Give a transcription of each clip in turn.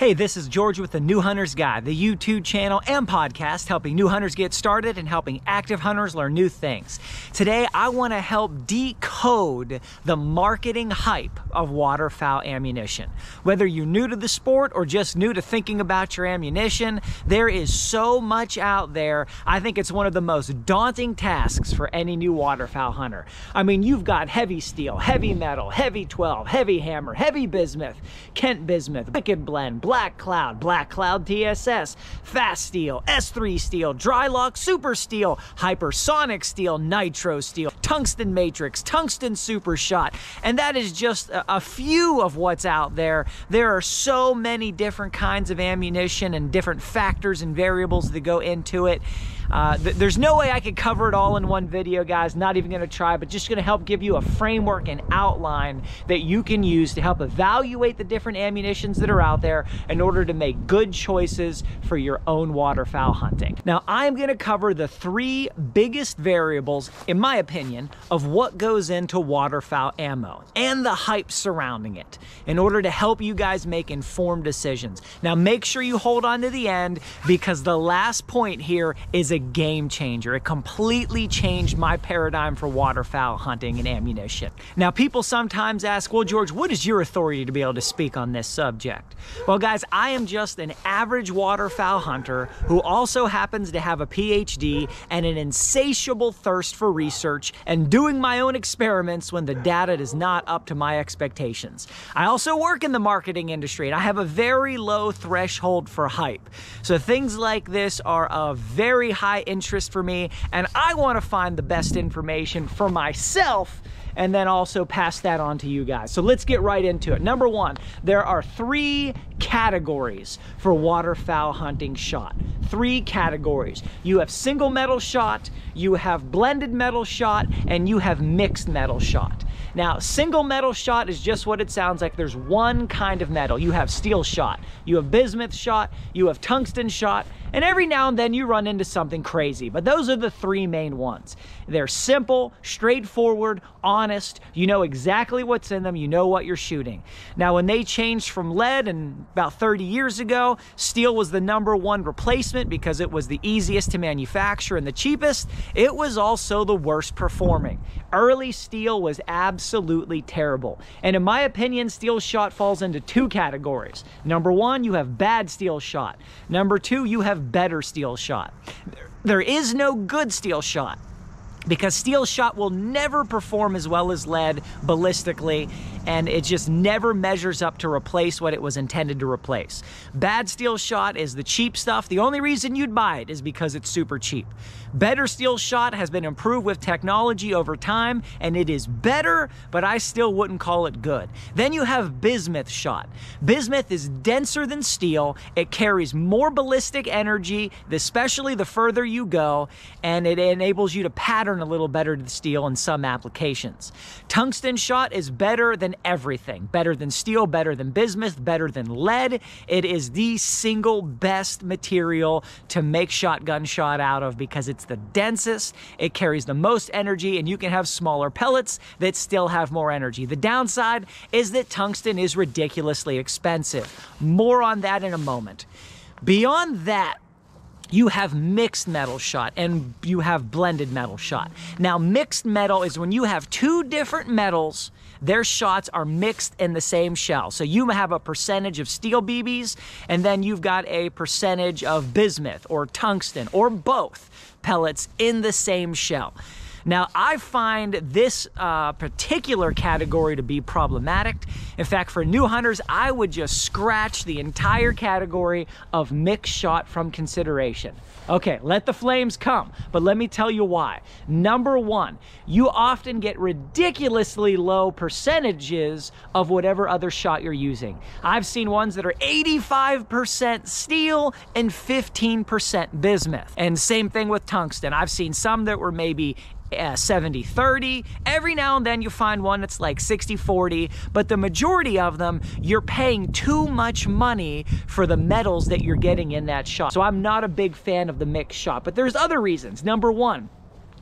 Hey, this is George with the New Hunter's Guide, the YouTube channel and podcast helping new hunters get started and helping active hunters learn new things. Today, I want to help decode the marketing hype of waterfowl ammunition. Whether you're new to the sport or just new to thinking about your ammunition, there is so much out there. I think it's one of the most daunting tasks for any new waterfowl hunter. I mean, you've got Hevi-Steel, heavy metal, Hevi-12, heavy hammer, Hevi-Bismuth, Kent bismuth, wicked blend, Black Cloud, Black Cloud TSS, Fast Steel, S3 Steel, Drylok Super Steel, Hypersonic Steel, Nitro Steel, Tungsten Matrix, Tungsten Super Shot, and that is just a few of what's out there. There are so many different kinds of ammunition and different factors and variables that go into it. Uh, th there's no way I could cover it all in one video, guys. Not even gonna try, but just gonna help give you a framework and outline that you can use to help evaluate the different ammunitions that are out there in order to make good choices for your own waterfowl hunting. Now, I'm gonna cover the three biggest variables, in my opinion, of what goes into waterfowl ammo and the hype surrounding it in order to help you guys make informed decisions. Now, make sure you hold on to the end because the last point here is a game changer. It completely changed my paradigm for waterfowl hunting and ammunition. Now, people sometimes ask, well, George, what is your authority to be able to speak on this subject? Well, guys, I am just an average waterfowl hunter who also happens to have a PhD and an insatiable thirst for research and doing my own experiments when the data is not up to my expectations. I also work in the marketing industry and I have a very low threshold for hype. So things like this are a very high high interest for me, and I want to find the best information for myself and then also pass that on to you guys. So let's get right into it. Number one, there are three categories for waterfowl hunting shot. Three categories. You have single metal shot, you have blended metal shot, and you have mixed metal shot. Now, single metal shot is just what it sounds like. There's one kind of metal. You have steel shot, you have bismuth shot, you have tungsten shot, and every now and then you run into something crazy, but those are the three main ones. They're simple, straightforward, honest. You know exactly what's in them. You know what you're shooting. Now, when they changed from lead and about 30 years ago, steel was the number one replacement because it was the easiest to manufacture and the cheapest. It was also the worst performing. Early steel was absolutely terrible. And in my opinion, steel shot falls into two categories. Number one, you have bad steel shot. Number two, you have better steel shot. There is no good steel shot because steel shot will never perform as well as lead ballistically and it just never measures up to replace what it was intended to replace. Bad steel shot is the cheap stuff. The only reason you'd buy it is because it's super cheap. Better steel shot has been improved with technology over time and it is better, but I still wouldn't call it good. Then you have bismuth shot. Bismuth is denser than steel. It carries more ballistic energy, especially the further you go, and it enables you to pattern a little better to the steel in some applications. Tungsten shot is better than everything. Better than steel, better than bismuth, better than lead. It is the single best material to make shotgun shot out of because it's the densest, it carries the most energy, and you can have smaller pellets that still have more energy. The downside is that tungsten is ridiculously expensive. More on that in a moment. Beyond that, you have mixed metal shot and you have blended metal shot. Now, mixed metal is when you have two different metals, their shots are mixed in the same shell. So you have a percentage of steel BBs and then you've got a percentage of bismuth or tungsten or both pellets in the same shell. Now, I find this uh, particular category to be problematic. In fact, for new hunters, I would just scratch the entire category of mixed shot from consideration. Okay, let the flames come, but let me tell you why. Number one, you often get ridiculously low percentages of whatever other shot you're using. I've seen ones that are 85% steel and 15% bismuth. And same thing with tungsten. I've seen some that were maybe Eh, 70 30. Every now and then you find one that's like 60 40, but the majority of them, you're paying too much money for the metals that you're getting in that shot. So I'm not a big fan of the mixed shot, but there's other reasons. Number one,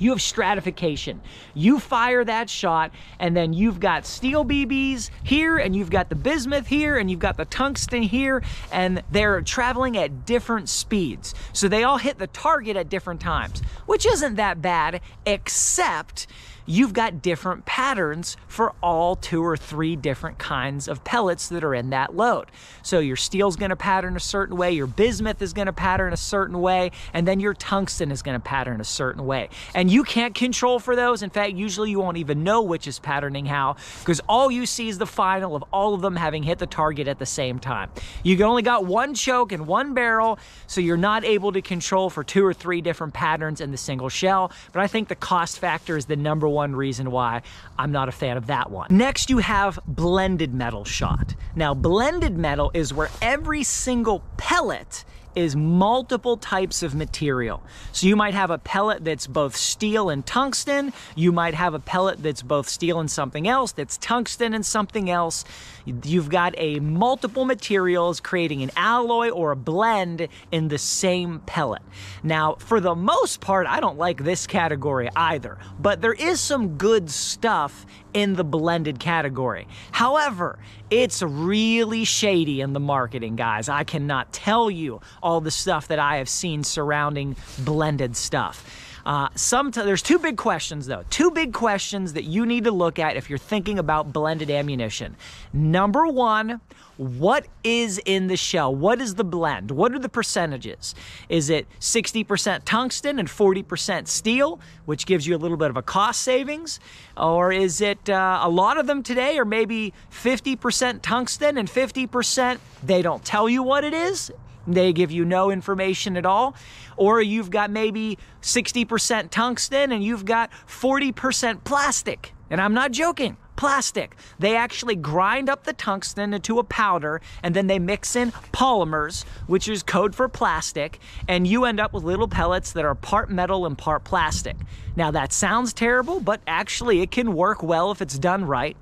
you have stratification. You fire that shot, and then you've got steel BBs here, and you've got the bismuth here, and you've got the tungsten here, and they're traveling at different speeds. So they all hit the target at different times, which isn't that bad, except you've got different patterns for all two or three different kinds of pellets that are in that load. So your steel's gonna pattern a certain way, your bismuth is gonna pattern a certain way, and then your tungsten is gonna pattern a certain way. And you can't control for those. In fact, usually you won't even know which is patterning how, because all you see is the final of all of them having hit the target at the same time. You only got one choke and one barrel, so you're not able to control for two or three different patterns in the single shell. But I think the cost factor is the number one one reason why I'm not a fan of that one. Next, you have blended metal shot. Now, blended metal is where every single pellet is multiple types of material. So you might have a pellet that's both steel and tungsten. You might have a pellet that's both steel and something else, that's tungsten and something else. You've got a multiple materials creating an alloy or a blend in the same pellet. Now, for the most part, I don't like this category either, but there is some good stuff in the blended category. However, it's really shady in the marketing, guys. I cannot tell you all the stuff that I have seen surrounding blended stuff. Uh, some there's two big questions though. Two big questions that you need to look at if you're thinking about blended ammunition. Number one, what is in the shell? What is the blend? What are the percentages? Is it 60% tungsten and 40% steel, which gives you a little bit of a cost savings? Or is it uh, a lot of them today are maybe 50% tungsten and 50% they don't tell you what it is? They give you no information at all. Or you've got maybe 60% tungsten and you've got 40% plastic. And I'm not joking plastic. They actually grind up the tungsten into a powder and then they mix in polymers, which is code for plastic, and you end up with little pellets that are part metal and part plastic. Now that sounds terrible, but actually it can work well if it's done right.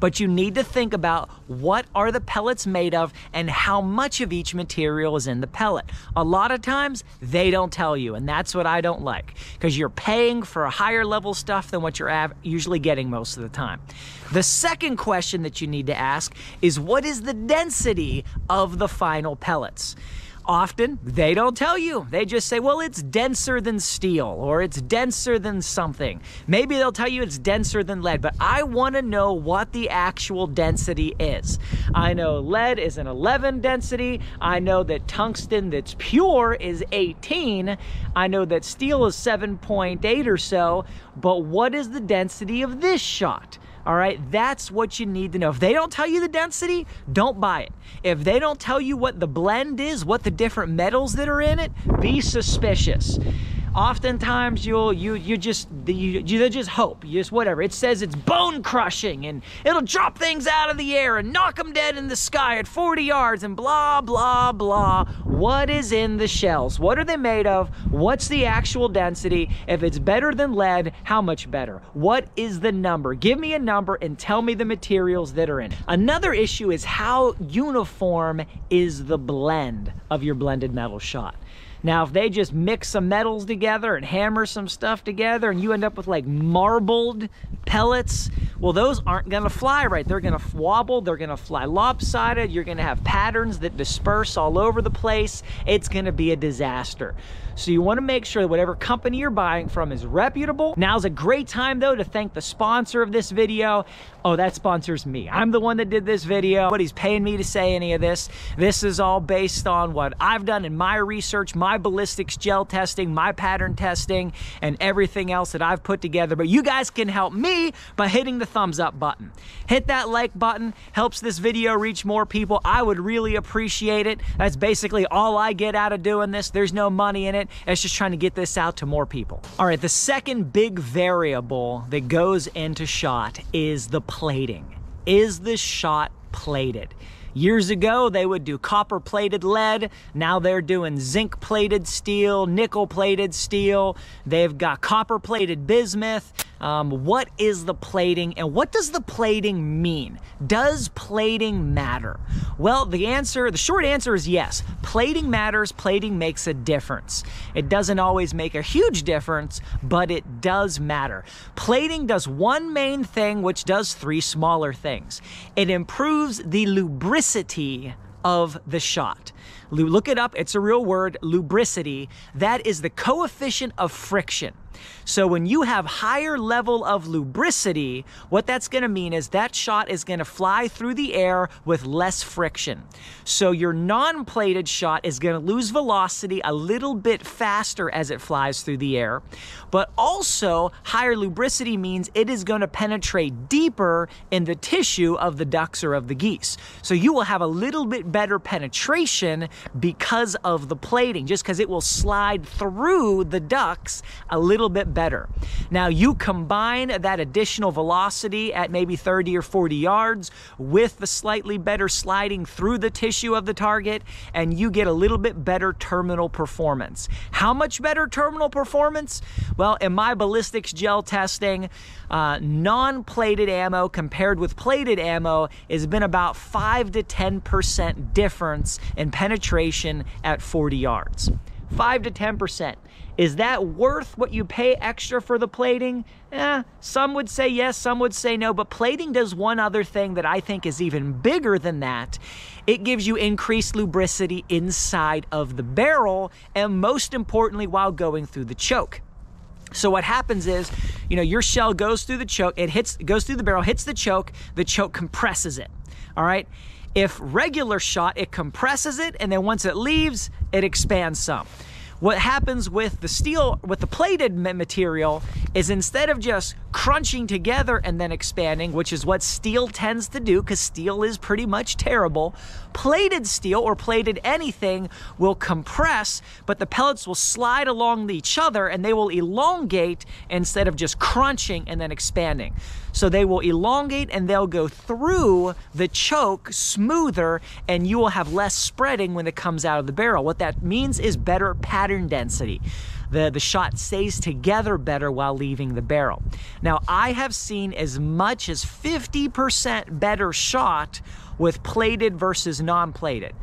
But you need to think about what are the pellets made of and how much of each material is in the pellet. A lot of times they don't tell you, and that's what I don't like because you're paying for a higher level stuff than what you're usually getting most of the time. The second question that you need to ask is what is the density of the final pellets? Often they don't tell you. They just say, well, it's denser than steel or it's denser than something. Maybe they'll tell you it's denser than lead, but I want to know what the actual density is. I know lead is an 11 density. I know that tungsten that's pure is 18. I know that steel is 7.8 or so, but what is the density of this shot? All right, that's what you need to know. If they don't tell you the density, don't buy it. If they don't tell you what the blend is, what the different metals that are in it, be suspicious oftentimes you'll you you just you, you just hope you just whatever. It says it's bone crushing and it'll drop things out of the air and knock them dead in the sky at 40 yards and blah blah blah. What is in the shells? What are they made of? What's the actual density? If it's better than lead how much better? What is the number? Give me a number and tell me the materials that are in it. Another issue is how uniform is the blend of your blended metal shot now, if they just mix some metals together and hammer some stuff together and you end up with like marbled pellets, well, those aren't gonna fly right. They're gonna wobble, they're gonna fly lopsided, you're gonna have patterns that disperse all over the place. It's gonna be a disaster. So you wanna make sure that whatever company you're buying from is reputable. Now's a great time though to thank the sponsor of this video. Oh, that sponsors me. I'm the one that did this video. Nobody's paying me to say any of this. This is all based on what I've done in my research, my ballistics gel testing, my pattern testing, and everything else that I've put together. But you guys can help me by hitting the thumbs up button. Hit that like button, helps this video reach more people. I would really appreciate it. That's basically all I get out of doing this. There's no money in it. It's just trying to get this out to more people. All right, the second big variable that goes into shot is the plating. Is the shot plated? Years ago, they would do copper plated lead. Now they're doing zinc plated steel, nickel plated steel. They've got copper plated bismuth. Um, what is the plating and what does the plating mean? Does plating matter? Well, the answer, the short answer is yes. Plating matters, plating makes a difference. It doesn't always make a huge difference, but it does matter. Plating does one main thing, which does three smaller things. It improves the lubricity of the shot. Look it up, it's a real word, lubricity. That is the coefficient of friction. So when you have higher level of lubricity, what that's going to mean is that shot is going to fly through the air with less friction. So your non-plated shot is going to lose velocity a little bit faster as it flies through the air. But also higher lubricity means it is going to penetrate deeper in the tissue of the ducks or of the geese. So you will have a little bit better penetration because of the plating, just because it will slide through the ducks a little bit better. Now you combine that additional velocity at maybe 30 or 40 yards with the slightly better sliding through the tissue of the target and you get a little bit better terminal performance. How much better terminal performance? Well, in my ballistics gel testing, uh, non-plated ammo compared with plated ammo has been about 5 to 10% difference in penetration at 40 yards. 5 to 10%. Is that worth what you pay extra for the plating? Eh, some would say yes, some would say no, but plating does one other thing that I think is even bigger than that. It gives you increased lubricity inside of the barrel, and most importantly, while going through the choke. So what happens is, you know, your shell goes through the choke, it hits, goes through the barrel, hits the choke, the choke compresses it. All right. If regular shot, it compresses it, and then once it leaves, it expands some. What happens with the steel, with the plated material, is instead of just crunching together and then expanding, which is what steel tends to do, because steel is pretty much terrible, plated steel or plated anything will compress, but the pellets will slide along each other and they will elongate instead of just crunching and then expanding. So they will elongate and they'll go through the choke smoother and you will have less spreading when it comes out of the barrel. What that means is better pattern density. The, the shot stays together better while leaving the barrel. Now, I have seen as much as 50% better shot with plated versus non-plated.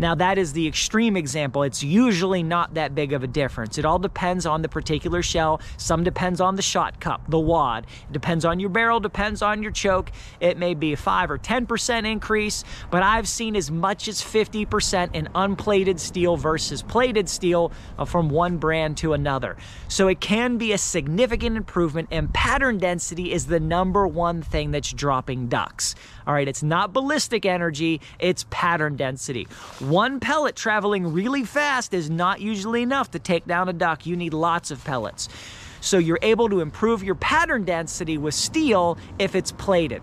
Now that is the extreme example. It's usually not that big of a difference. It all depends on the particular shell. Some depends on the shot cup, the wad. It depends on your barrel, depends on your choke. It may be a 5 or 10% increase, but I've seen as much as 50% in unplated steel versus plated steel uh, from one brand to another. So it can be a significant improvement and pattern density is the number one thing that's dropping ducks. All right, it's not ballistic energy, it's pattern density. One pellet traveling really fast is not usually enough to take down a duck. You need lots of pellets. So you're able to improve your pattern density with steel if it's plated.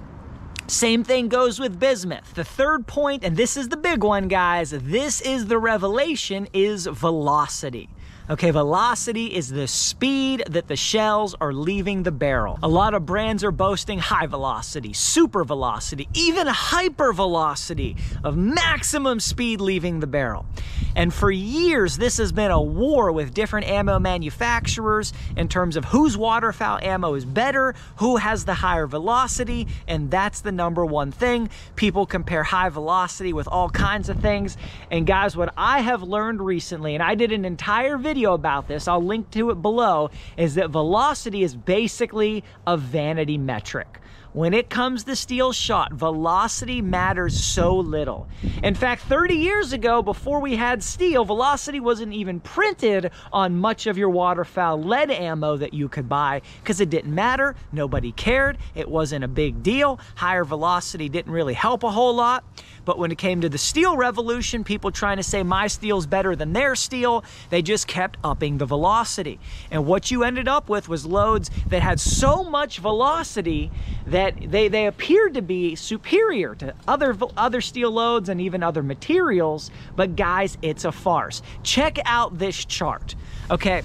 Same thing goes with bismuth. The third point, and this is the big one, guys, this is the revelation, is velocity. Okay, velocity is the speed that the shells are leaving the barrel. A lot of brands are boasting high velocity, super velocity, even hyper velocity of maximum speed leaving the barrel. And for years, this has been a war with different ammo manufacturers in terms of whose waterfowl ammo is better, who has the higher velocity, and that's the number one thing. People compare high velocity with all kinds of things. And guys, what I have learned recently, and I did an entire video video about this, I'll link to it below, is that velocity is basically a vanity metric. When it comes to steel shot, velocity matters so little. In fact, 30 years ago, before we had steel, velocity wasn't even printed on much of your waterfowl lead ammo that you could buy because it didn't matter. Nobody cared. It wasn't a big deal. Higher velocity didn't really help a whole lot. But when it came to the steel revolution, people trying to say my steel's better than their steel, they just kept upping the velocity. And what you ended up with was loads that had so much velocity that they, they appeared to be superior to other, other steel loads and even other materials. But guys, it's a farce. Check out this chart. Okay,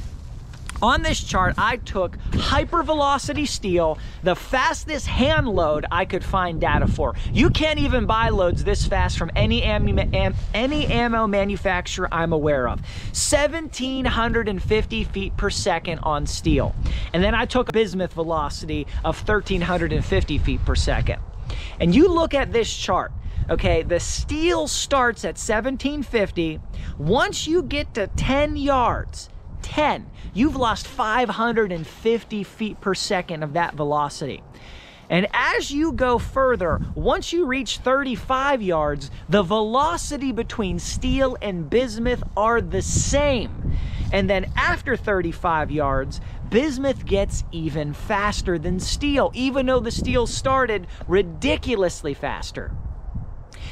On this chart, I took hypervelocity steel, the fastest hand load I could find data for. You can't even buy loads this fast from any ammo, any ammo manufacturer I'm aware of. 1,750 feet per second on steel. And then I took bismuth velocity of 1,350 feet per second. And you look at this chart, okay, the steel starts at 1750. Once you get to 10 yards, 10, you've lost 550 feet per second of that velocity. And as you go further, once you reach 35 yards, the velocity between steel and bismuth are the same. And then after 35 yards, bismuth gets even faster than steel, even though the steel started ridiculously faster.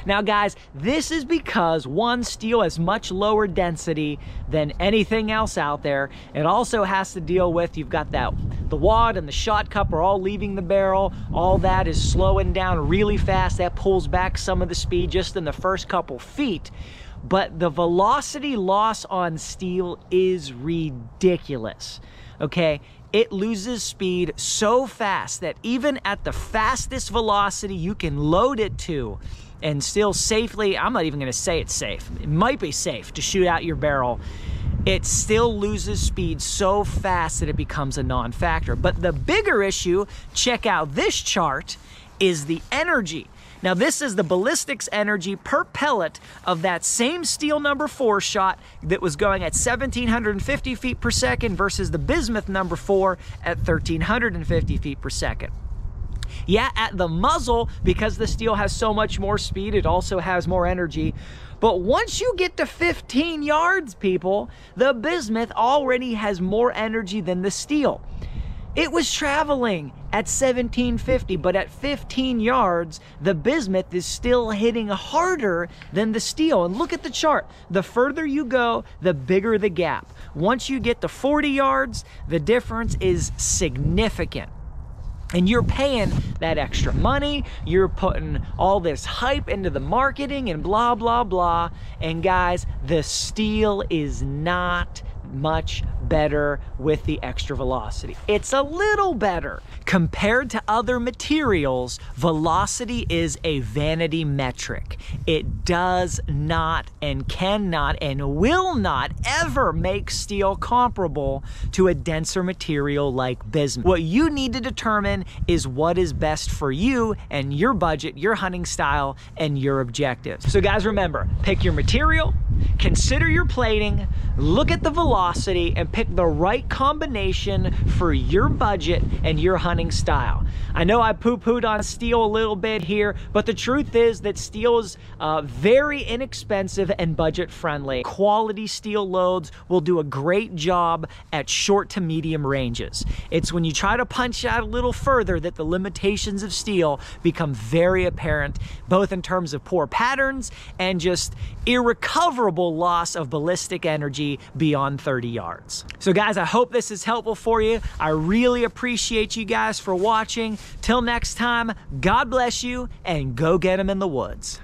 Now guys, this is because one, steel has much lower density than anything else out there. It also has to deal with, you've got that, the wad and the shot cup are all leaving the barrel. All that is slowing down really fast. That pulls back some of the speed just in the first couple feet but the velocity loss on steel is ridiculous. Okay, it loses speed so fast that even at the fastest velocity you can load it to, and still safely, I'm not even gonna say it's safe, it might be safe to shoot out your barrel, it still loses speed so fast that it becomes a non-factor. But the bigger issue, check out this chart, is the energy. Now this is the ballistics energy per pellet of that same steel number four shot that was going at 1750 feet per second versus the bismuth number four at 1350 feet per second. Yeah, at the muzzle, because the steel has so much more speed, it also has more energy. But once you get to 15 yards, people, the bismuth already has more energy than the steel. It was traveling at 1750, but at 15 yards, the bismuth is still hitting harder than the steel. And look at the chart. The further you go, the bigger the gap. Once you get to 40 yards, the difference is significant and you're paying that extra money, you're putting all this hype into the marketing and blah, blah, blah. And guys, the steel is not much better with the extra velocity. It's a little better. Compared to other materials, velocity is a vanity metric. It does not and cannot and will not ever make steel comparable to a denser material like bismuth. What you need to determine is what is best for you and your budget, your hunting style, and your objectives. So guys, remember, pick your material, consider your plating, look at the velocity, and pick the right combination for your budget and your hunting style. I know I poo-pooed on steel a little bit here, but the truth is that steel is uh, very inexpensive and budget friendly. Quality steel loads will do a great job at short to medium ranges. It's when you try to punch out a little further that the limitations of steel become very apparent, both in terms of poor patterns and just irrecoverable loss of ballistic energy beyond 30 yards. So guys, I hope this is helpful for you. I really appreciate you guys for watching. Till next time, God bless you and go get them in the woods.